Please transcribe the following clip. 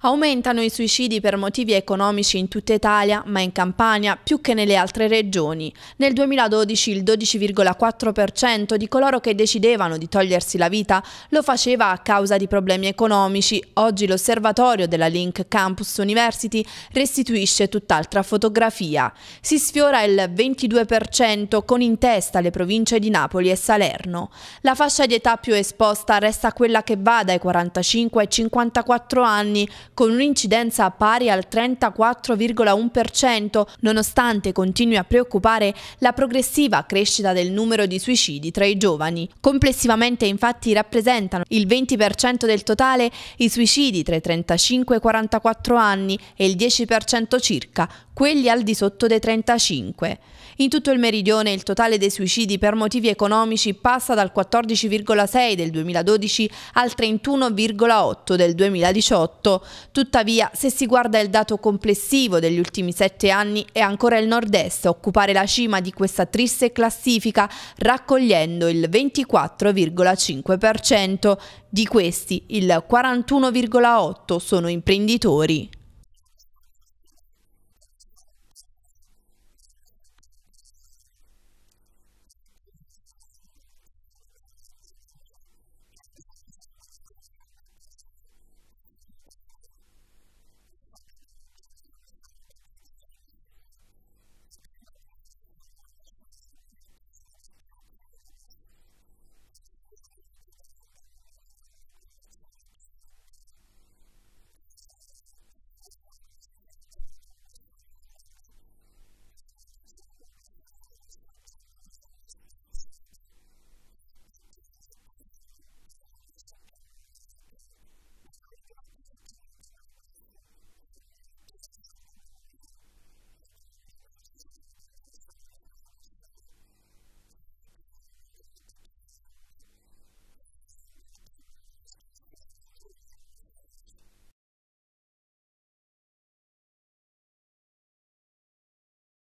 Aumentano i suicidi per motivi economici in tutta Italia, ma in Campania più che nelle altre regioni. Nel 2012 il 12,4% di coloro che decidevano di togliersi la vita lo faceva a causa di problemi economici. Oggi l'osservatorio della Link Campus University restituisce tutt'altra fotografia. Si sfiora il 22% con in testa le province di Napoli e Salerno. La fascia di età più esposta resta quella che va dai 45 ai 54 anni, con un'incidenza pari al 34,1%, nonostante continui a preoccupare la progressiva crescita del numero di suicidi tra i giovani. Complessivamente infatti rappresentano il 20% del totale i suicidi tra i 35 e i 44 anni e il 10% circa quelli al di sotto dei 35. In tutto il meridione il totale dei suicidi per motivi economici passa dal 14,6 del 2012 al 31,8 del 2018. Tuttavia, se si guarda il dato complessivo degli ultimi sette anni, è ancora il nord-est a occupare la cima di questa triste classifica, raccogliendo il 24,5%. Di questi, il 41,8 sono imprenditori.